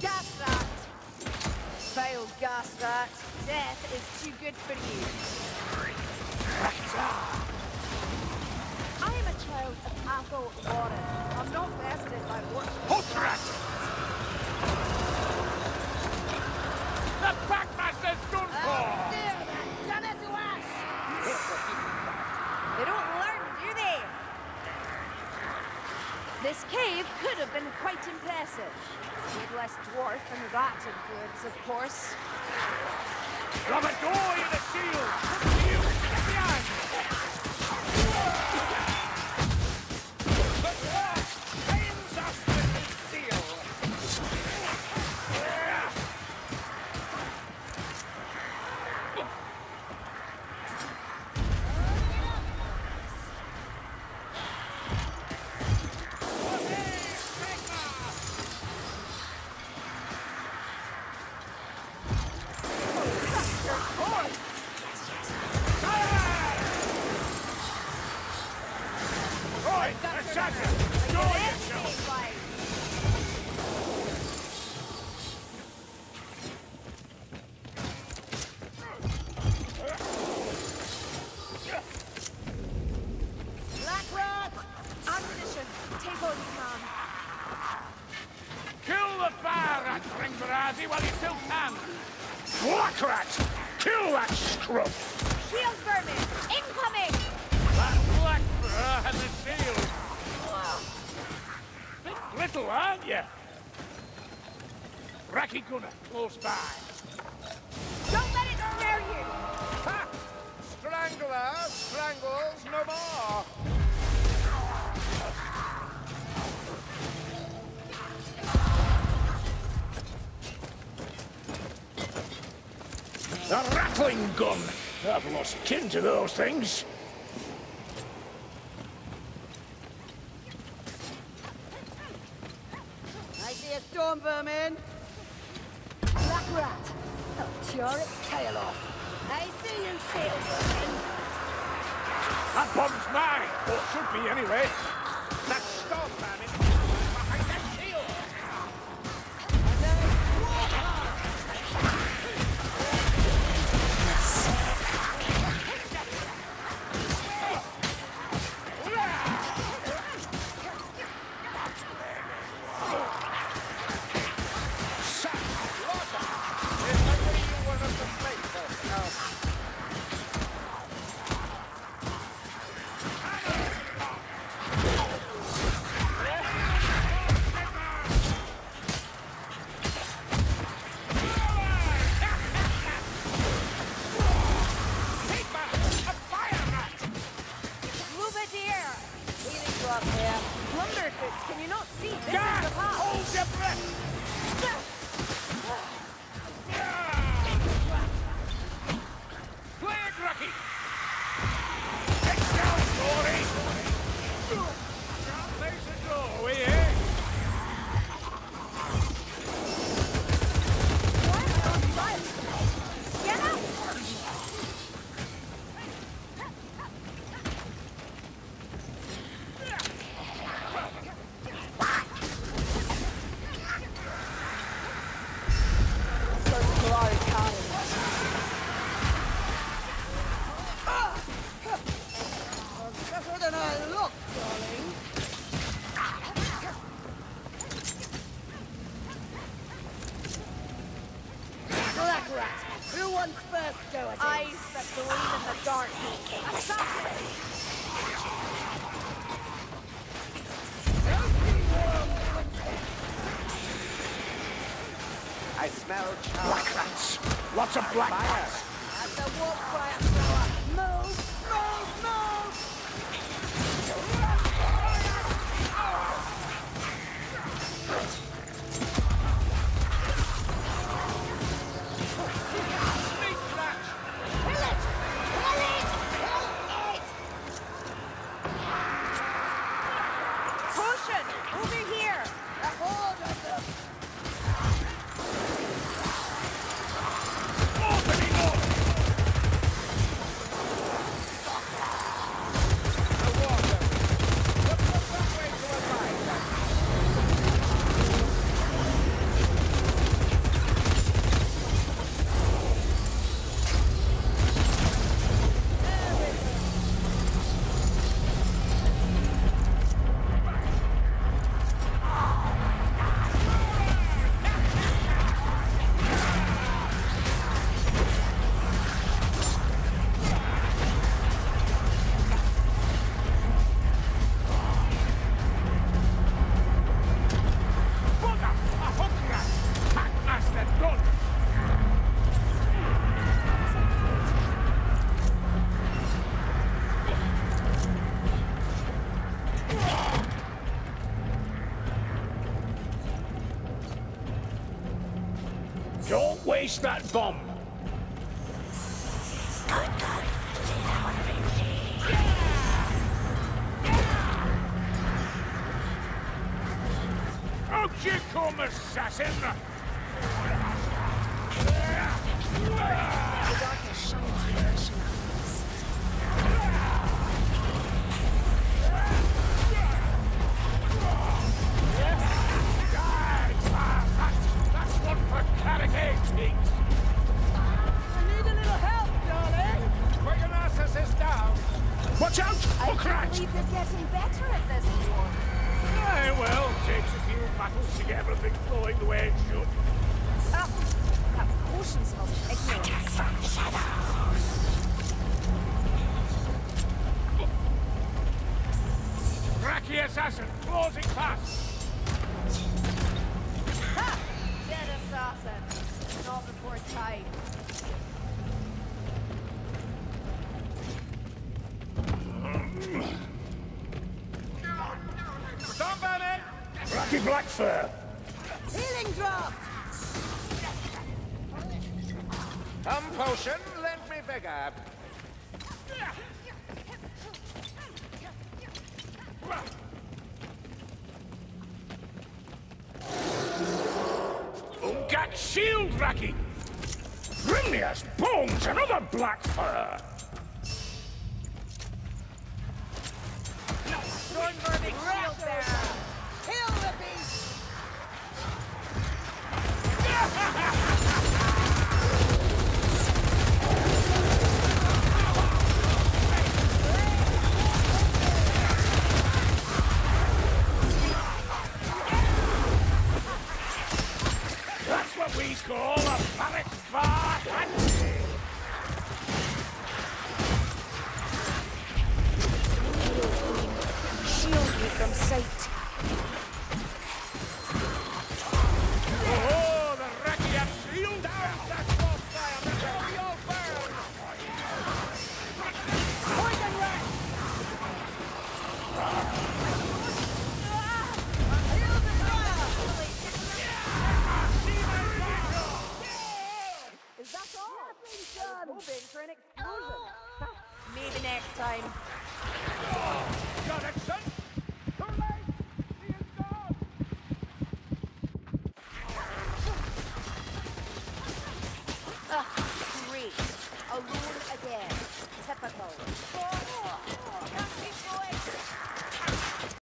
Gas rat! Failed gas. Death is too good for you. I am a child of Athel Loren. I'm not vested by worship. Hotrat! Of course. From a door in the shield! Ammunition! You can. Kill the fire rat, Ringbrazi, while you still can! Black rat! Kill that scrub! Shield vermin! Incoming! That black fur has a shield! Bit little, aren't you? Racky gunner, close by. Don't let it snare you! Ha! Strangler strangles no more. I've lost kin to those things. I see a storm vermin! Black rat! I'll tear its tail off! I see you, shield vermin! That bomb's mine! Or should be, anyway. Healing drop here. Lumberfoots, can you not see? This is the path! Hold your breath! Black who wants first go at it? Eyes that gleam in the dark. Assassin! I smell Black rats! Lots of black rats! Place that bomb. Out you come, assassin! Watch out! I Hook can't believe they're getting better at this war. Aye, well, takes a few battles to get everything flowing the way it should. Ah, that potion smells of ignorance. Cracky assassin, closing fast! Ha! Dead assassin. Not before time. Stop at Cracky black fur! Healing draft. Come potion, lend me vigor. Ungat shield, Racky! Grimnir's, bones, another black fur! Stormverming shield bearer.